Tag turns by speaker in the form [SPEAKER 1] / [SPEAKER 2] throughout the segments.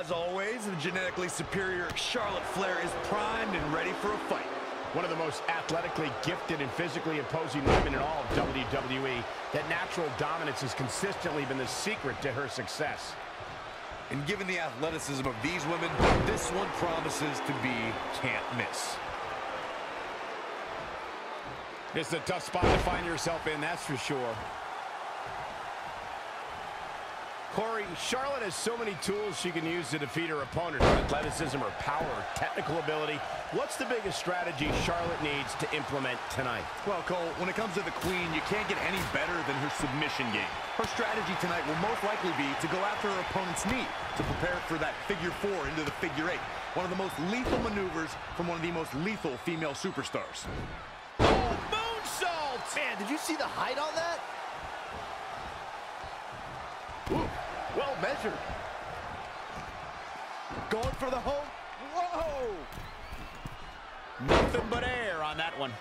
[SPEAKER 1] As always, the genetically superior Charlotte Flair is primed and ready for a fight.
[SPEAKER 2] One of the most athletically gifted and physically imposing women in all of WWE. That natural dominance has consistently been the secret to her success.
[SPEAKER 1] And given the athleticism of these women, this one promises to be can't miss.
[SPEAKER 2] It's a tough spot to find yourself in, that's for sure. Corey, Charlotte has so many tools she can use to defeat her opponent. Her athleticism, her power, technical ability. What's the biggest strategy Charlotte needs to implement tonight?
[SPEAKER 1] Well, Cole, when it comes to the Queen, you can't get any better than her submission game. Her strategy tonight will most likely be to go after her opponent's knee to prepare for that figure four into the figure eight. One of the most lethal maneuvers from one of the most lethal female superstars.
[SPEAKER 2] Oh, moonsault!
[SPEAKER 3] Man, did you see the height on that?
[SPEAKER 2] Ooh, well measured.
[SPEAKER 3] Going for the home. Whoa!
[SPEAKER 2] Nothing but air on that one.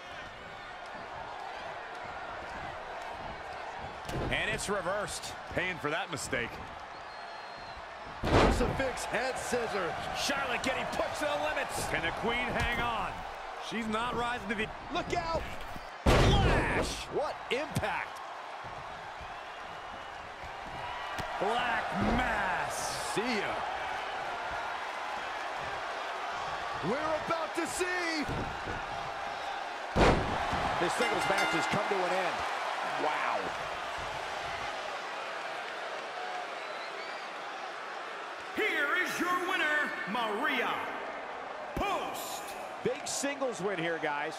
[SPEAKER 2] And it's reversed.
[SPEAKER 1] Paying for that mistake.
[SPEAKER 3] Crucifix head scissor.
[SPEAKER 2] Charlotte getting pushed to the limits.
[SPEAKER 1] Can the Queen hang on? She's not rising to the...
[SPEAKER 3] Look out!
[SPEAKER 2] Flash!
[SPEAKER 3] What impact!
[SPEAKER 1] Black Mass.
[SPEAKER 3] See ya. We're about to see. This singles match has come to an end. Wow.
[SPEAKER 4] Here is your winner, Maria Post.
[SPEAKER 3] Big singles win here, guys.